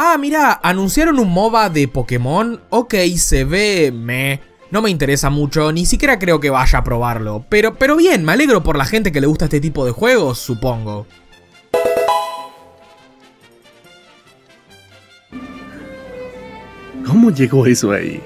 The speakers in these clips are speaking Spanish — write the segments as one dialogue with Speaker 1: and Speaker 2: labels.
Speaker 1: Ah, mira, anunciaron un MOBA de Pokémon. Ok, se ve... me... No me interesa mucho, ni siquiera creo que vaya a probarlo. Pero, pero bien, me alegro por la gente que le gusta este tipo de juegos, supongo.
Speaker 2: ¿Cómo llegó eso ahí?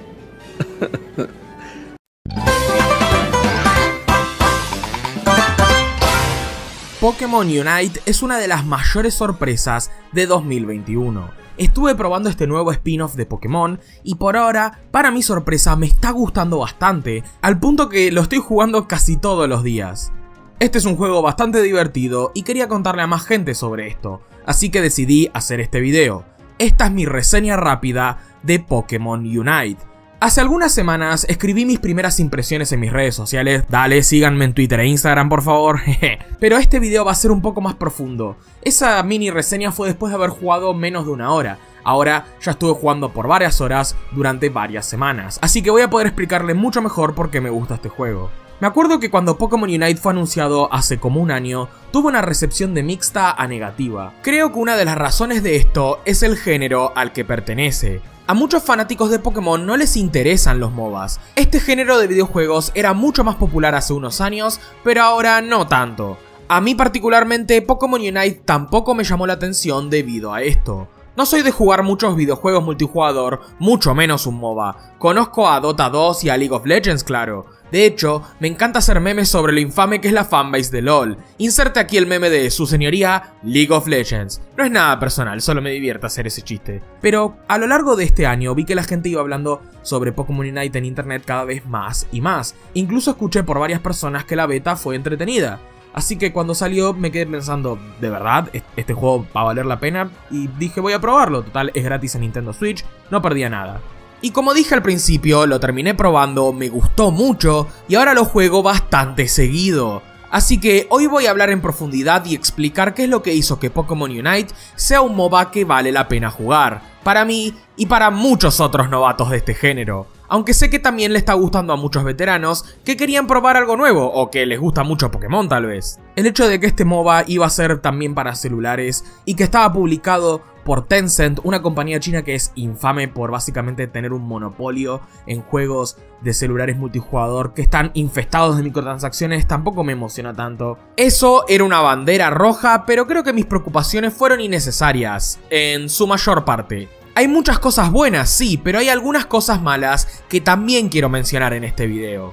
Speaker 1: Pokémon Unite es una de las mayores sorpresas de 2021. Estuve probando este nuevo spin-off de Pokémon y por ahora, para mi sorpresa, me está gustando bastante, al punto que lo estoy jugando casi todos los días. Este es un juego bastante divertido y quería contarle a más gente sobre esto, así que decidí hacer este video. Esta es mi reseña rápida de Pokémon Unite. Hace algunas semanas escribí mis primeras impresiones en mis redes sociales, dale, síganme en Twitter e Instagram por favor, pero este video va a ser un poco más profundo. Esa mini reseña fue después de haber jugado menos de una hora, ahora ya estuve jugando por varias horas durante varias semanas, así que voy a poder explicarle mucho mejor por qué me gusta este juego. Me acuerdo que cuando Pokémon Unite fue anunciado hace como un año, tuvo una recepción de mixta a negativa. Creo que una de las razones de esto es el género al que pertenece. A muchos fanáticos de Pokémon no les interesan los MOBAs. Este género de videojuegos era mucho más popular hace unos años, pero ahora no tanto. A mí particularmente Pokémon Unite tampoco me llamó la atención debido a esto. No soy de jugar muchos videojuegos multijugador, mucho menos un MOBA. Conozco a Dota 2 y a League of Legends, claro, de hecho, me encanta hacer memes sobre lo infame que es la fanbase de LOL. Inserte aquí el meme de su señoría League of Legends. No es nada personal, solo me divierte hacer ese chiste. Pero a lo largo de este año vi que la gente iba hablando sobre Pokémon Unite en internet cada vez más y más. Incluso escuché por varias personas que la beta fue entretenida. Así que cuando salió me quedé pensando, ¿de verdad? ¿Este juego va a valer la pena? Y dije voy a probarlo, total es gratis en Nintendo Switch, no perdía nada. Y como dije al principio, lo terminé probando, me gustó mucho y ahora lo juego bastante seguido. Así que hoy voy a hablar en profundidad y explicar qué es lo que hizo que Pokémon Unite sea un MOBA que vale la pena jugar, para mí y para muchos otros novatos de este género aunque sé que también le está gustando a muchos veteranos que querían probar algo nuevo o que les gusta mucho Pokémon tal vez. El hecho de que este MOBA iba a ser también para celulares y que estaba publicado por Tencent, una compañía china que es infame por básicamente tener un monopolio en juegos de celulares multijugador que están infestados de microtransacciones, tampoco me emociona tanto. Eso era una bandera roja, pero creo que mis preocupaciones fueron innecesarias, en su mayor parte. Hay muchas cosas buenas, sí, pero hay algunas cosas malas que también quiero mencionar en este video.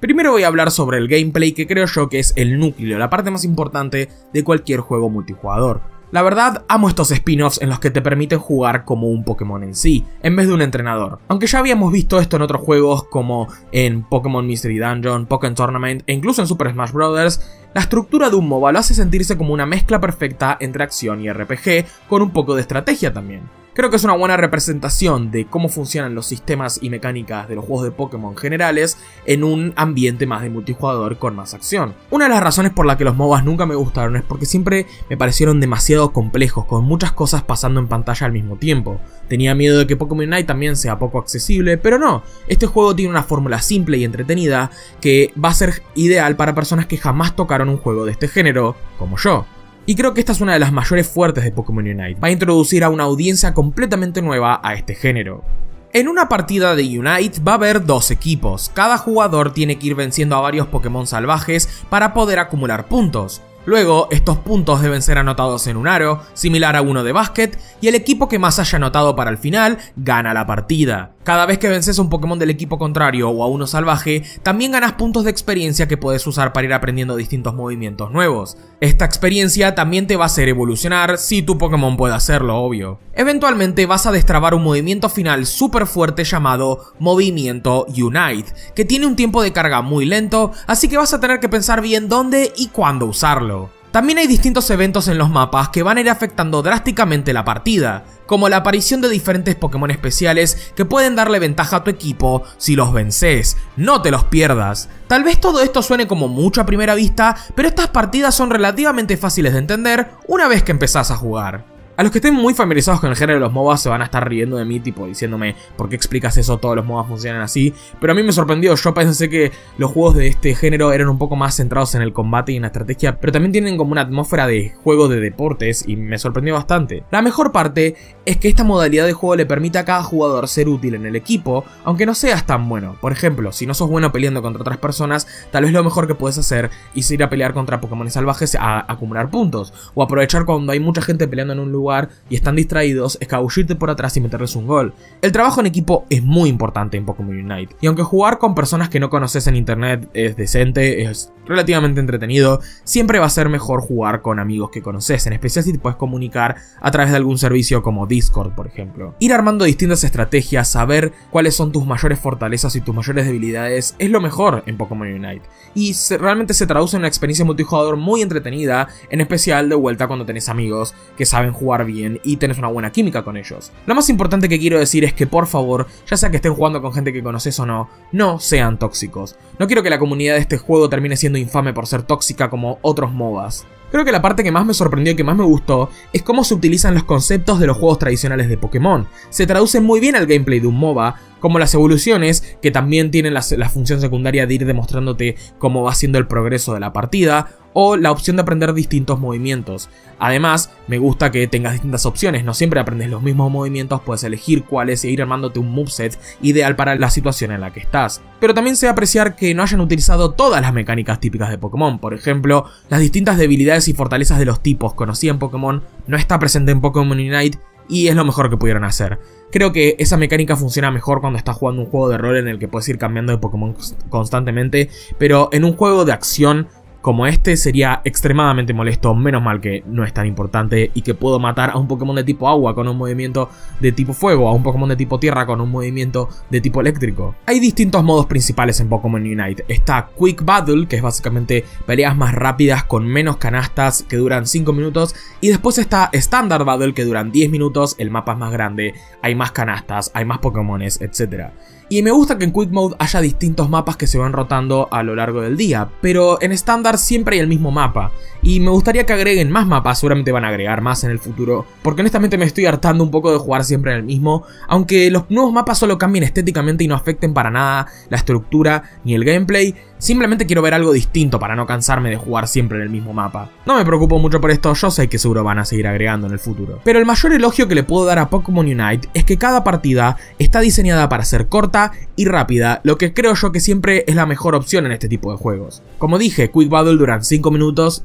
Speaker 1: Primero voy a hablar sobre el gameplay que creo yo que es el núcleo, la parte más importante de cualquier juego multijugador. La verdad, amo estos spin-offs en los que te permiten jugar como un Pokémon en sí, en vez de un entrenador. Aunque ya habíamos visto esto en otros juegos como en Pokémon Mystery Dungeon, Pokémon Tournament e incluso en Super Smash Bros., la estructura de un MOBA lo hace sentirse como una mezcla perfecta entre acción y RPG, con un poco de estrategia también. Creo que es una buena representación de cómo funcionan los sistemas y mecánicas de los juegos de Pokémon generales en un ambiente más de multijugador con más acción. Una de las razones por la que los MOBAs nunca me gustaron es porque siempre me parecieron demasiado complejos, con muchas cosas pasando en pantalla al mismo tiempo. Tenía miedo de que Pokémon Unite también sea poco accesible, pero no, este juego tiene una fórmula simple y entretenida que va a ser ideal para personas que jamás tocaron un juego de este género, como yo. Y creo que esta es una de las mayores fuertes de Pokémon Unite. Va a introducir a una audiencia completamente nueva a este género. En una partida de Unite va a haber dos equipos, cada jugador tiene que ir venciendo a varios Pokémon salvajes para poder acumular puntos. Luego, estos puntos deben ser anotados en un aro, similar a uno de básquet, y el equipo que más haya anotado para el final gana la partida. Cada vez que vences a un Pokémon del equipo contrario o a uno salvaje, también ganas puntos de experiencia que puedes usar para ir aprendiendo distintos movimientos nuevos. Esta experiencia también te va a hacer evolucionar si tu Pokémon puede hacerlo, obvio. Eventualmente vas a destrabar un movimiento final súper fuerte llamado Movimiento Unite, que tiene un tiempo de carga muy lento, así que vas a tener que pensar bien dónde y cuándo usarlo. También hay distintos eventos en los mapas que van a ir afectando drásticamente la partida, como la aparición de diferentes Pokémon especiales que pueden darle ventaja a tu equipo si los vences, no te los pierdas. Tal vez todo esto suene como mucho a primera vista, pero estas partidas son relativamente fáciles de entender una vez que empezás a jugar. A los que estén muy familiarizados con el género de los MOBAs se van a estar riendo de mí, tipo diciéndome por qué explicas eso, todos los MOBAs funcionan así. Pero a mí me sorprendió, yo pensé que los juegos de este género eran un poco más centrados en el combate y en la estrategia, pero también tienen como una atmósfera de juego de deportes y me sorprendió bastante. La mejor parte es que esta modalidad de juego le permite a cada jugador ser útil en el equipo, aunque no seas tan bueno. Por ejemplo, si no sos bueno peleando contra otras personas, tal vez lo mejor que puedes hacer es ir a pelear contra Pokémon salvajes a acumular puntos, o aprovechar cuando hay mucha gente peleando en un lugar y están distraídos, escabullirte por atrás y meterles un gol. El trabajo en equipo es muy importante en Pokémon Unite, y aunque jugar con personas que no conoces en internet es decente, es relativamente entretenido, siempre va a ser mejor jugar con amigos que conoces, en especial si te puedes comunicar a través de algún servicio como Discord, por ejemplo. Ir armando distintas estrategias, saber cuáles son tus mayores fortalezas y tus mayores debilidades es lo mejor en Pokémon Unite, y realmente se traduce en una experiencia multijugador muy entretenida, en especial de vuelta cuando tenés amigos que saben jugar bien y tenés una buena química con ellos. Lo más importante que quiero decir es que por favor, ya sea que estén jugando con gente que conoces o no, no sean tóxicos. No quiero que la comunidad de este juego termine siendo infame por ser tóxica como otros MOBAs. Creo que la parte que más me sorprendió y que más me gustó es cómo se utilizan los conceptos de los juegos tradicionales de Pokémon. Se traducen muy bien al gameplay de un MOBA, como las evoluciones, que también tienen la, función secundaria de ir demostrándote cómo va siendo el progreso de la partida, o la opción de aprender distintos movimientos. Además, me gusta que tengas distintas opciones, no siempre aprendes los mismos movimientos, puedes elegir cuáles e ir armándote un moveset ideal para la situación en la que estás. Pero también sé apreciar que no hayan utilizado todas las mecánicas típicas de Pokémon, por ejemplo, las distintas debilidades y fortalezas de los tipos conocidas en Pokémon no está presente en Pokémon Unite y es lo mejor que pudieron hacer. Creo que esa mecánica funciona mejor cuando estás jugando un juego de rol en el que puedes ir cambiando de Pokémon constantemente, pero en un juego de acción como este sería extremadamente molesto, menos mal que no es tan importante y que puedo matar a un Pokémon de tipo agua con un movimiento de tipo fuego, a un Pokémon de tipo tierra con un movimiento de tipo eléctrico. Hay distintos modos principales en Pokémon Unite. Está Quick Battle, que es básicamente peleas más rápidas con menos canastas que duran 5 minutos, y después está Standard Battle que duran 10 minutos, el mapa es más grande, hay más canastas, hay más Pokémones, etc. Y me gusta que en Quick Mode haya distintos mapas que se van rotando a lo largo del día, pero en estándar siempre hay el mismo mapa. Y me gustaría que agreguen más mapas, seguramente van a agregar más en el futuro, porque honestamente me estoy hartando un poco de jugar siempre en el mismo, aunque los nuevos mapas solo cambien estéticamente y no afecten para nada la estructura ni el gameplay, Simplemente quiero ver algo distinto para no cansarme de jugar siempre en el mismo mapa. No me preocupo mucho por esto, yo sé que seguro van a seguir agregando en el futuro. Pero el mayor elogio que le puedo dar a Pokémon Unite es que cada partida está diseñada para ser corta y rápida, lo que creo yo que siempre es la mejor opción en este tipo de juegos. Como dije, Quick Battle duran 5 minutos,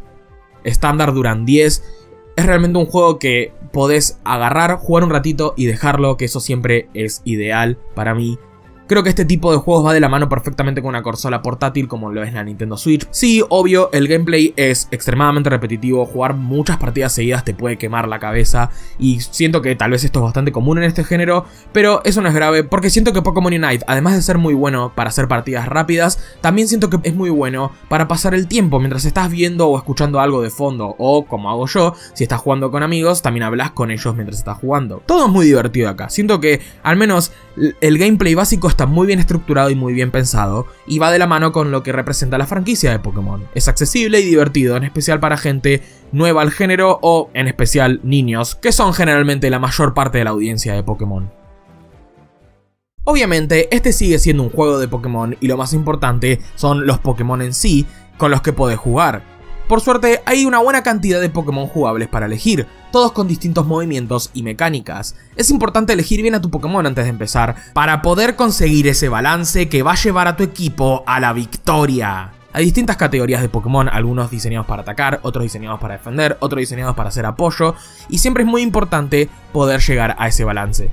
Speaker 1: estándar duran 10, es realmente un juego que podés agarrar, jugar un ratito y dejarlo, que eso siempre es ideal para mí Creo que este tipo de juegos va de la mano perfectamente con una consola portátil como lo es la Nintendo Switch. Sí, obvio, el gameplay es extremadamente repetitivo, jugar muchas partidas seguidas te puede quemar la cabeza y siento que tal vez esto es bastante común en este género, pero eso no es grave porque siento que Pokémon Unite, además de ser muy bueno para hacer partidas rápidas, también siento que es muy bueno para pasar el tiempo mientras estás viendo o escuchando algo de fondo o como hago yo, si estás jugando con amigos, también hablas con ellos mientras estás jugando. Todo es muy divertido acá, siento que al menos el gameplay básico está muy bien estructurado y muy bien pensado, y va de la mano con lo que representa la franquicia de Pokémon. Es accesible y divertido, en especial para gente nueva al género o en especial niños, que son generalmente la mayor parte de la audiencia de Pokémon. Obviamente, este sigue siendo un juego de Pokémon y lo más importante son los Pokémon en sí con los que podés jugar. Por suerte, hay una buena cantidad de Pokémon jugables para elegir, todos con distintos movimientos y mecánicas. Es importante elegir bien a tu Pokémon antes de empezar, para poder conseguir ese balance que va a llevar a tu equipo a la victoria. Hay distintas categorías de Pokémon, algunos diseñados para atacar, otros diseñados para defender, otros diseñados para hacer apoyo, y siempre es muy importante poder llegar a ese balance.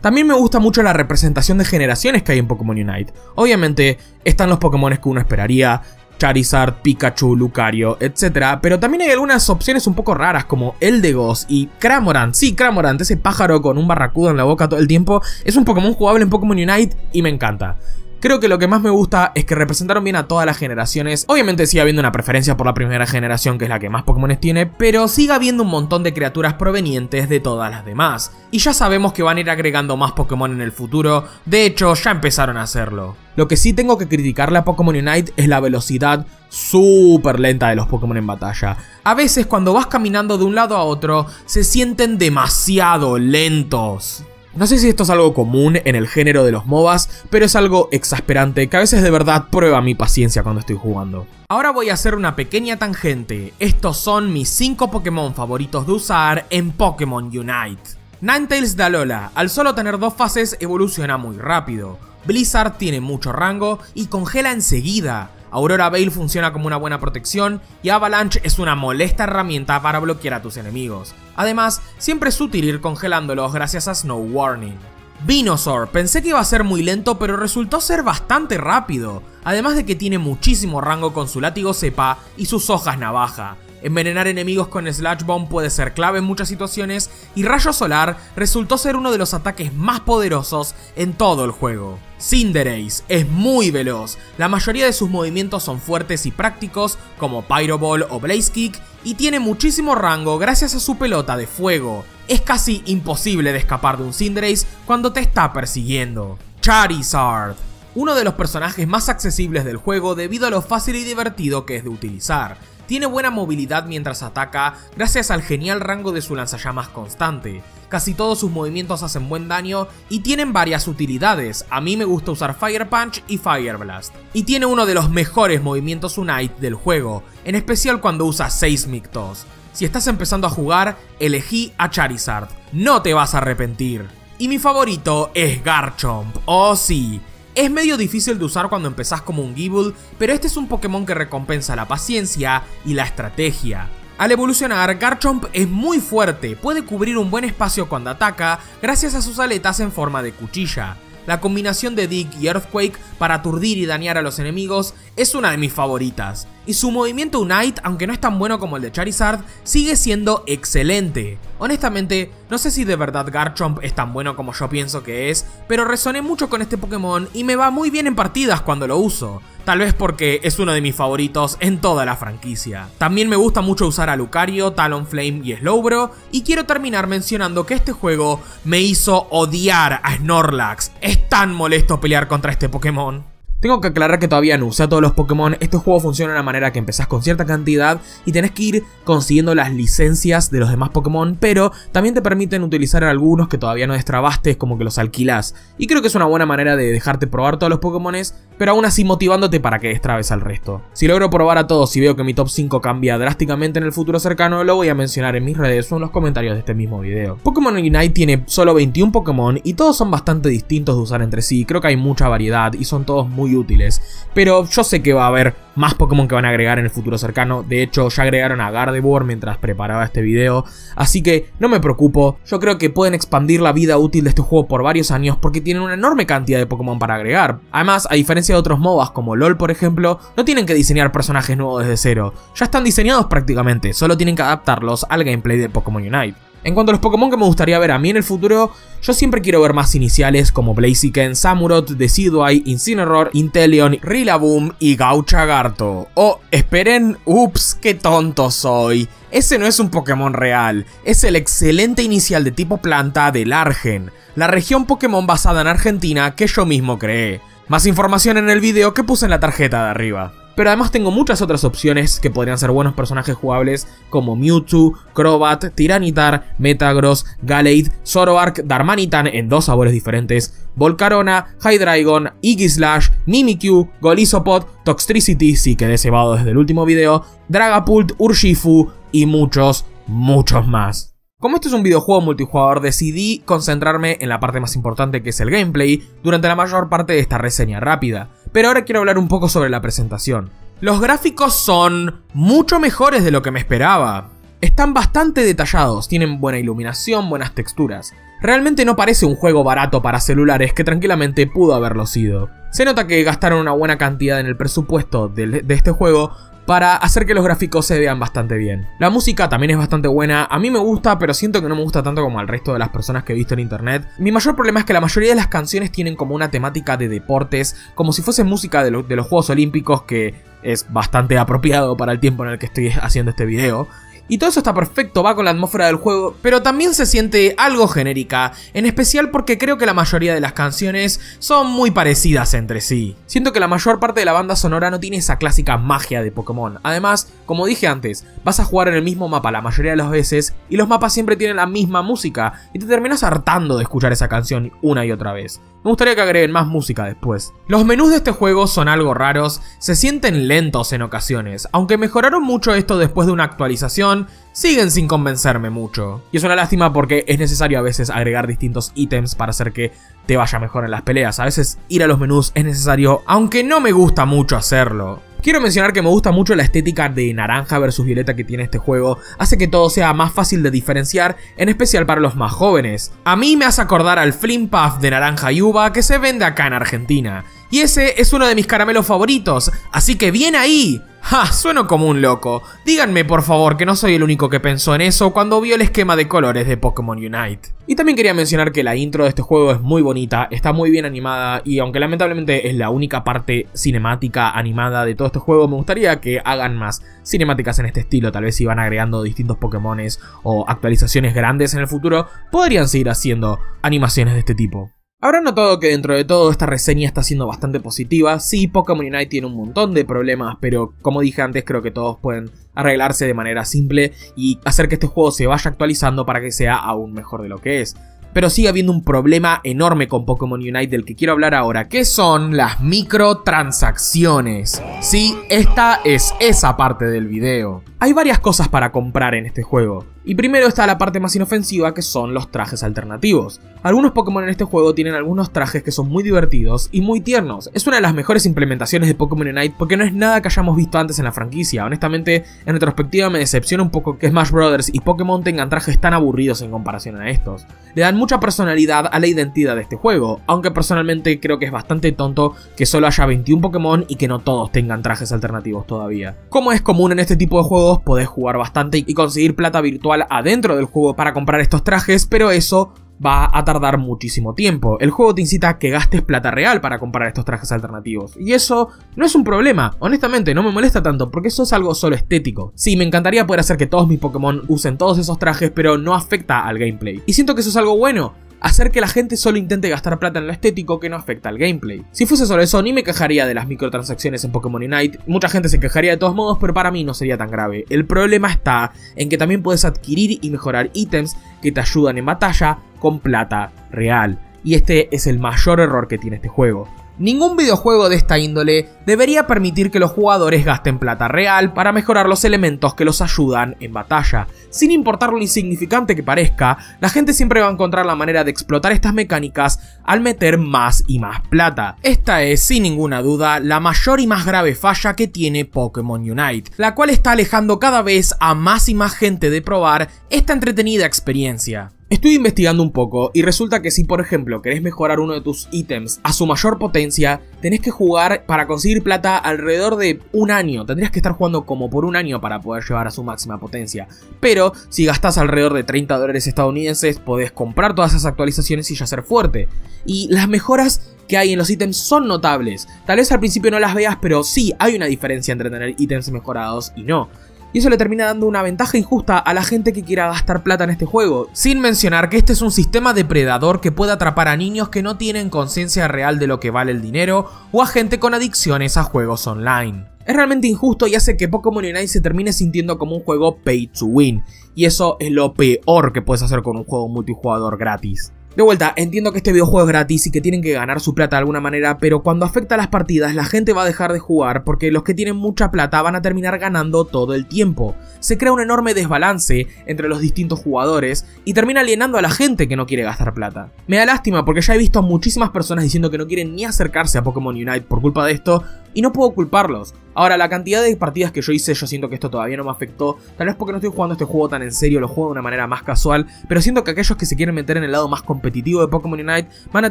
Speaker 1: También me gusta mucho la representación de generaciones que hay en Pokémon Unite. Obviamente están los Pokémon que uno esperaría, Charizard, Pikachu, Lucario, etc. Pero también hay algunas opciones un poco raras como Eldegos y Cramorant. Sí, Cramorant, ese pájaro con un barracudo en la boca todo el tiempo, es un Pokémon jugable en Pokémon Unite y me encanta. Creo que lo que más me gusta es que representaron bien a todas las generaciones. Obviamente sigue habiendo una preferencia por la primera generación, que es la que más Pokémon tiene, pero sigue habiendo un montón de criaturas provenientes de todas las demás. Y ya sabemos que van a ir agregando más Pokémon en el futuro, de hecho ya empezaron a hacerlo. Lo que sí tengo que criticarle a Pokémon Unite es la velocidad súper lenta de los Pokémon en batalla. A veces cuando vas caminando de un lado a otro, se sienten demasiado lentos. No sé si esto es algo común en el género de los MOBAs, pero es algo exasperante que a veces de verdad prueba mi paciencia cuando estoy jugando. Ahora voy a hacer una pequeña tangente. Estos son mis 5 Pokémon favoritos de usar en Pokémon Unite. Ninetales de Alola, al solo tener dos fases evoluciona muy rápido. Blizzard tiene mucho rango y congela enseguida. Aurora Veil funciona como una buena protección y Avalanche es una molesta herramienta para bloquear a tus enemigos. Además, siempre es útil ir congelándolos gracias a Snow Warning. Venusaur, pensé que iba a ser muy lento pero resultó ser bastante rápido, además de que tiene muchísimo rango con su látigo cepa y sus hojas navaja. Envenenar enemigos con Sludge Bomb puede ser clave en muchas situaciones y Rayo Solar resultó ser uno de los ataques más poderosos en todo el juego. Cinderace es muy veloz, la mayoría de sus movimientos son fuertes y prácticos como Pyro Ball o Blaze Kick y tiene muchísimo rango gracias a su pelota de fuego. Es casi imposible de escapar de un Cinderace cuando te está persiguiendo. Charizard uno de los personajes más accesibles del juego debido a lo fácil y divertido que es de utilizar. Tiene buena movilidad mientras ataca gracias al genial rango de su lanzallamas constante. Casi todos sus movimientos hacen buen daño y tienen varias utilidades. A mí me gusta usar Fire Punch y Fire Blast. Y tiene uno de los mejores movimientos Unite del juego, en especial cuando usa Seismic Toss. Si estás empezando a jugar, elegí a Charizard. No te vas a arrepentir. Y mi favorito es Garchomp. Oh sí, es medio difícil de usar cuando empezás como un Gible, pero este es un Pokémon que recompensa la paciencia y la estrategia. Al evolucionar, Garchomp es muy fuerte, puede cubrir un buen espacio cuando ataca gracias a sus aletas en forma de cuchilla. La combinación de Dig y Earthquake para aturdir y dañar a los enemigos es una de mis favoritas. Y su movimiento Unite, aunque no es tan bueno como el de Charizard, sigue siendo excelente. Honestamente, no sé si de verdad Garchomp es tan bueno como yo pienso que es, pero resoné mucho con este Pokémon y me va muy bien en partidas cuando lo uso. Tal vez porque es uno de mis favoritos en toda la franquicia. También me gusta mucho usar a Lucario, Talonflame y Slowbro, y quiero terminar mencionando que este juego me hizo odiar a Snorlax. Es tan molesto pelear contra este Pokémon. Tengo que aclarar que todavía no usé a todos los Pokémon, este juego funciona de una manera que empezás con cierta cantidad y tenés que ir consiguiendo las licencias de los demás Pokémon, pero también te permiten utilizar algunos que todavía no destrabaste, como que los alquilás. Y creo que es una buena manera de dejarte probar todos los Pokémon, pero aún así motivándote para que destrabes al resto. Si logro probar a todos y veo que mi top 5 cambia drásticamente en el futuro cercano, lo voy a mencionar en mis redes o en los comentarios de este mismo video. Pokémon Unite tiene solo 21 Pokémon y todos son bastante distintos de usar entre sí, creo que hay mucha variedad y son todos útiles. Pero yo sé que va a haber más Pokémon que van a agregar en el futuro cercano. De hecho, ya agregaron a Gardevoir mientras preparaba este video. Así que no me preocupo. Yo creo que pueden expandir la vida útil de este juego por varios años porque tienen una enorme cantidad de Pokémon para agregar. Además, a diferencia de otros MOBAs como LOL por ejemplo, no tienen que diseñar personajes nuevos desde cero. Ya están diseñados prácticamente, solo tienen que adaptarlos al gameplay de Pokémon Unite. En cuanto a los Pokémon que me gustaría ver a mí en el futuro, yo siempre quiero ver más iniciales como Blaziken, Samurott, Decidueye, Incineroar, Inteleon, Rillaboom y Gauchagarto. Oh, esperen, ups, qué tonto soy. Ese no es un Pokémon real, es el excelente inicial de tipo planta del Argen, la región Pokémon basada en Argentina que yo mismo creé. Más información en el video que puse en la tarjeta de arriba. Pero además tengo muchas otras opciones que podrían ser buenos personajes jugables como Mewtwo, Crobat, Tiranitar, Metagross, Gallade, Zoroark, Darmanitan en dos sabores diferentes, Volcarona, Hydreigon, Slash, Mimikyu, Golisopod, Toxtricity, si quedé cebado desde el último video, Dragapult, Urshifu y muchos, muchos más. Como este es un videojuego multijugador, decidí concentrarme en la parte más importante que es el gameplay durante la mayor parte de esta reseña rápida. Pero ahora quiero hablar un poco sobre la presentación. Los gráficos son mucho mejores de lo que me esperaba. Están bastante detallados, tienen buena iluminación, buenas texturas. Realmente no parece un juego barato para celulares que tranquilamente pudo haberlo sido. Se nota que gastaron una buena cantidad en el presupuesto de, este juego para hacer que los gráficos se vean bastante bien. La música también es bastante buena, a mí me gusta, pero siento que no me gusta tanto como al resto de las personas que he visto en internet. Mi mayor problema es que la mayoría de las canciones tienen como una temática de deportes, como si fuese música de, de los Juegos Olímpicos, que es bastante apropiado para el tiempo en el que estoy haciendo este video. Y todo eso está perfecto, va con la atmósfera del juego, pero también se siente algo genérica, en especial porque creo que la mayoría de las canciones son muy parecidas entre sí. Siento que la mayor parte de la banda sonora no tiene esa clásica magia de Pokémon. Además, como dije antes, vas a jugar en el mismo mapa la mayoría de las veces y los mapas siempre tienen la misma música y te terminas hartando de escuchar esa canción una y otra vez. Me gustaría que agreguen más música después. Los menús de este juego son algo raros, se sienten lentos en ocasiones, aunque mejoraron mucho esto después de una actualización, siguen sin convencerme mucho. Y es una lástima porque es necesario a veces agregar distintos ítems para hacer que te vaya mejor en las peleas. A veces ir a los menús es necesario, aunque no me gusta mucho hacerlo. Quiero mencionar que me gusta mucho la estética de naranja versus violeta que tiene este juego, hace que todo sea más fácil de diferenciar, en especial para los más jóvenes. A mí me hace acordar al Flim Puff de naranja y uva que se vende acá en Argentina. Y ese es uno de mis caramelos favoritos, así que bien ahí. ¡Ja! Sueno como un loco. Díganme por favor que no soy el único que pensó en eso cuando vio el esquema de colores de Pokémon Unite. Y también quería mencionar que la intro de este juego es muy bonita, está muy bien animada y aunque lamentablemente es la única parte cinemática animada de todo este juego, me gustaría que hagan más cinemáticas en este estilo, tal vez si van agregando distintos Pokémones o actualizaciones grandes en el futuro, podrían seguir haciendo animaciones de este tipo. Habrán notado que dentro de todo esta reseña está siendo bastante positiva. Sí, Pokémon Unite tiene un montón de problemas, pero como dije antes, creo que todos pueden arreglarse de manera simple y hacer que este juego se vaya actualizando para que sea aún mejor de lo que es. Pero sigue habiendo un problema enorme con Pokémon Unite del que quiero hablar ahora, que son las microtransacciones. Sí, esta es esa parte del video. Hay varias cosas para comprar en este juego. Y primero está la parte más inofensiva que son los trajes alternativos. Algunos Pokémon en este juego tienen algunos trajes que son muy divertidos y muy tiernos. Es una de las mejores implementaciones de Pokémon Unite porque no es nada que hayamos visto antes en la franquicia. Honestamente, en retrospectiva me decepciona un poco que Smash Bros. y Pokémon tengan trajes tan aburridos en comparación a estos. Le dan mucha personalidad a la identidad de este juego, aunque personalmente creo que es bastante tonto que solo haya 21 Pokémon y que no todos tengan trajes alternativos todavía. Como es común en este tipo de juegos, podés jugar bastante y conseguir plata virtual adentro del juego para comprar estos trajes, pero eso va a tardar muchísimo tiempo. El juego te incita a que gastes plata real para comprar estos trajes alternativos. Y eso no es un problema, honestamente, no me molesta tanto porque eso es algo solo estético. Sí, me encantaría poder hacer que todos mis Pokémon usen todos esos trajes, pero no afecta al gameplay. Y siento que eso es algo bueno, hacer que la gente solo intente gastar plata en lo estético que no afecta al gameplay. Si fuese solo eso, ni me quejaría de las microtransacciones en Pokémon Unite, mucha gente se quejaría de todos modos, pero para mí no sería tan grave. El problema está en que también puedes adquirir y mejorar ítems que te ayudan en batalla con plata real. Y este es el mayor error que tiene este juego. Ningún videojuego de esta índole debería permitir que los jugadores gasten plata real para mejorar los elementos que los ayudan en batalla. Sin importar lo insignificante que parezca, la gente siempre va a encontrar la manera de explotar estas mecánicas al meter más y más plata. Esta es, sin ninguna duda, la mayor y más grave falla que tiene Pokémon Unite, la cual está alejando cada vez a más y más gente de probar esta entretenida experiencia. Estuve investigando un poco y resulta que si por ejemplo querés mejorar uno de tus ítems a su mayor potencia, tenés que jugar para conseguir plata alrededor de un año. Tendrías que estar jugando como por un año para poder llevar a su máxima potencia. Pero si gastas alrededor de 30 dólares estadounidenses, podés comprar todas esas actualizaciones y ya ser fuerte. Y las mejoras que hay en los ítems son notables. Tal vez al principio no las veas, pero sí hay una diferencia entre tener ítems mejorados y no y eso le termina dando una ventaja injusta a la gente que quiera gastar plata en este juego, sin mencionar que este es un sistema depredador que puede atrapar a niños que no tienen conciencia real de lo que vale el dinero o a gente con adicciones a juegos online. Es realmente injusto y hace que Pokémon Unite se termine sintiendo como un juego pay to win, y eso es lo peor que puedes hacer con un juego multijugador gratis. De vuelta, entiendo que este videojuego es gratis y que tienen que ganar su plata de alguna manera, pero cuando afecta a las partidas la gente va a dejar de jugar porque los que tienen mucha plata van a terminar ganando todo el tiempo. Se crea un enorme desbalance entre los distintos jugadores y termina alienando a la gente que no quiere gastar plata. Me da lástima porque ya he visto a muchísimas personas diciendo que no quieren ni acercarse a Pokémon Unite por culpa de esto, y no puedo culparlos. Ahora, la cantidad de partidas que yo hice, yo siento que esto todavía no me afectó. Tal vez porque no estoy jugando este juego tan en serio, lo juego de una manera más casual. Pero siento que aquellos que se quieren meter en el lado más competitivo de Pokémon Unite van a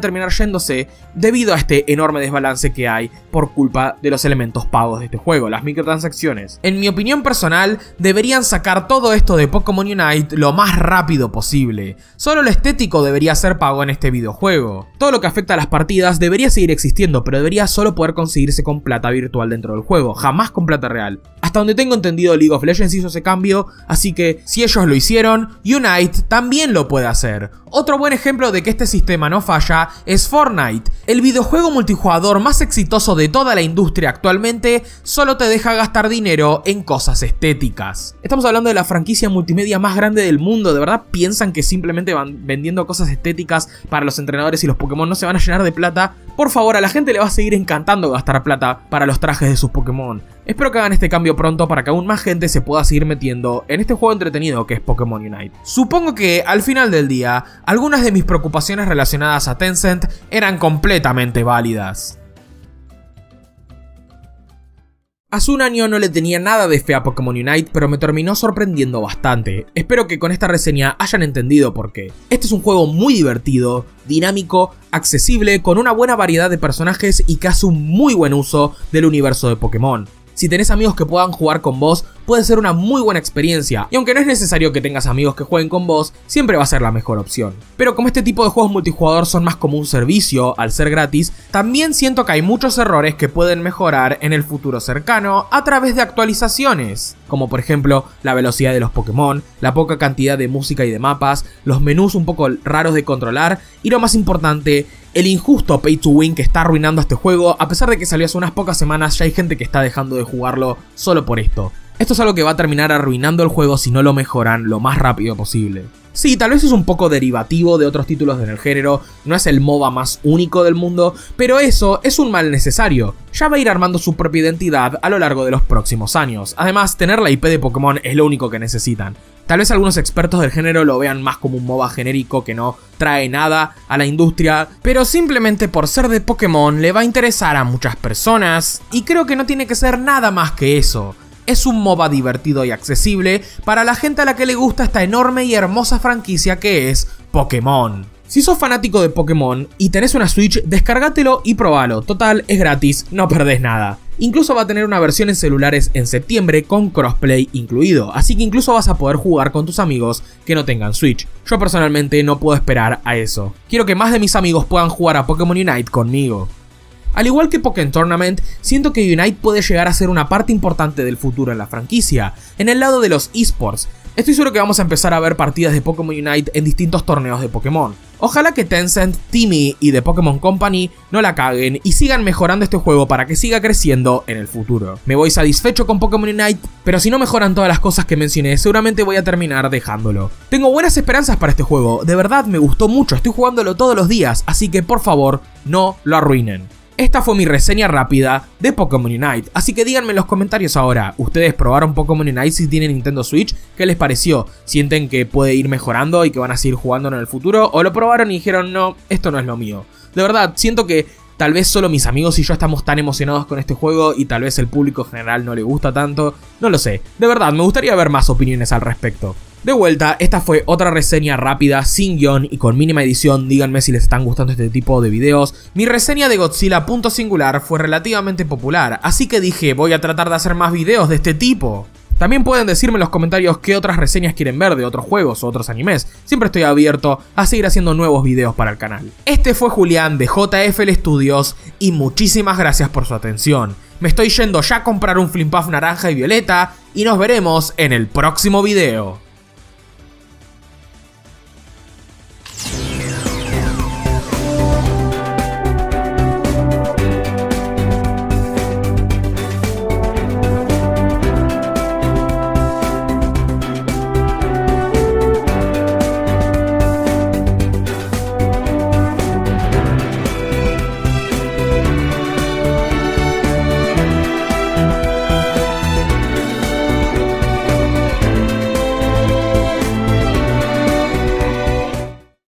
Speaker 1: terminar yéndose debido a este enorme desbalance que hay por culpa de los elementos pagos de este juego, las microtransacciones. En mi opinión personal, deberían sacar todo esto de Pokémon Unite lo más rápido posible. Solo lo estético debería ser pago en este videojuego. Todo lo que afecta a las partidas debería seguir existiendo, pero debería solo poder conseguirse con plata virtual dentro del juego jamás con plata real. Hasta donde tengo entendido League of Legends hizo ese cambio, así que si ellos lo hicieron, Unite también lo puede hacer. Otro buen ejemplo de que este sistema no falla es Fortnite. El videojuego multijugador más exitoso de toda la industria actualmente solo te deja gastar dinero en cosas estéticas. Estamos hablando de la franquicia multimedia más grande del mundo, ¿de verdad piensan que simplemente van vendiendo cosas estéticas para los entrenadores y los Pokémon no se van a llenar de plata? Por favor, a la gente le va a seguir encantando gastar plata para los trajes de sus Pokémon. Espero que hagan este cambio pronto para que aún más gente se pueda seguir metiendo en este juego entretenido que es Pokémon Unite. Supongo que al final del día, algunas de mis preocupaciones relacionadas a Tencent eran completamente válidas. Hace un año no le tenía nada de fe a Pokémon Unite, pero me terminó sorprendiendo bastante. Espero que con esta reseña hayan entendido por qué. Este es un juego muy divertido, dinámico, accesible, con una buena variedad de personajes y que hace un muy buen uso del universo de Pokémon. Si tenés amigos que puedan jugar con vos, puede ser una muy buena experiencia. Y aunque no es necesario que tengas amigos que jueguen con vos, siempre va a ser la mejor opción. Pero como este tipo de juegos multijugador son más como un servicio, al ser gratis, también siento que hay muchos errores que pueden mejorar en el futuro cercano a través de actualizaciones. Como por ejemplo, la velocidad de los Pokémon, la poca cantidad de música y de mapas, los menús un poco raros de controlar y lo más importante, el injusto pay to win que está arruinando este juego, a pesar de que salió hace unas pocas semanas, ya hay gente que está dejando de jugarlo solo por esto. Esto es algo que va a terminar arruinando el juego si no lo mejoran lo más rápido posible. Sí, tal vez es un poco derivativo de otros títulos del género, no es el MOBA más único del mundo, pero eso es un mal necesario. Ya va a ir armando su propia identidad a lo largo de los próximos años. Además, tener la IP de Pokémon es lo único que necesitan. Tal vez algunos expertos del género lo vean más como un MOBA genérico que no trae nada a la industria, pero simplemente por ser de Pokémon le va a interesar a muchas personas, y creo que no tiene que ser nada más que eso es un MOBA divertido y accesible para la gente a la que le gusta esta enorme y hermosa franquicia que es Pokémon. Si sos fanático de Pokémon y tenés una Switch, descárgatelo y probalo. Total, es gratis, no perdés nada. Incluso va a tener una versión en celulares en septiembre con crossplay incluido, así que incluso vas a poder jugar con tus amigos que no tengan Switch. Yo personalmente no puedo esperar a eso. Quiero que más de mis amigos puedan jugar a Pokémon Unite conmigo. Al igual que Pokémon Tournament, siento que Unite puede llegar a ser una parte importante del futuro en la franquicia, en el lado de los esports. Estoy seguro que vamos a empezar a ver partidas de Pokémon Unite en distintos torneos de Pokémon. Ojalá que Tencent, Timmy y The Pokémon Company no la caguen y sigan mejorando este juego para que siga creciendo en el futuro. Me voy satisfecho con Pokémon Unite, pero si no mejoran todas las cosas que mencioné, seguramente voy a terminar dejándolo. Tengo buenas esperanzas para este juego, de verdad me gustó mucho, estoy jugándolo todos los días, así que por favor, no lo arruinen. Esta fue mi reseña rápida de Pokémon Unite, así que díganme en los comentarios ahora, ¿ustedes probaron Pokémon Unite si tienen Nintendo Switch? ¿Qué les pareció? ¿Sienten que puede ir mejorando y que van a seguir jugando en el futuro? ¿O lo probaron y dijeron, no, esto no es lo mío? De verdad, siento que tal vez solo mis amigos y yo estamos tan emocionados con este juego y tal vez el público general no le gusta tanto, no lo sé. De verdad, me gustaría ver más opiniones al respecto. De vuelta, esta fue otra reseña rápida, sin guion y con mínima edición, díganme si les están gustando este tipo de videos. Mi reseña de Godzilla punto singular fue relativamente popular, así que dije voy a tratar de hacer más videos de este tipo. También pueden decirme en los comentarios qué otras reseñas quieren ver de otros juegos o otros animes. Siempre estoy abierto a seguir haciendo nuevos videos para el canal. Este fue Julián de JFL Studios y muchísimas gracias por su atención. Me estoy yendo ya a comprar un Flimpaf naranja y violeta y nos veremos en el próximo video.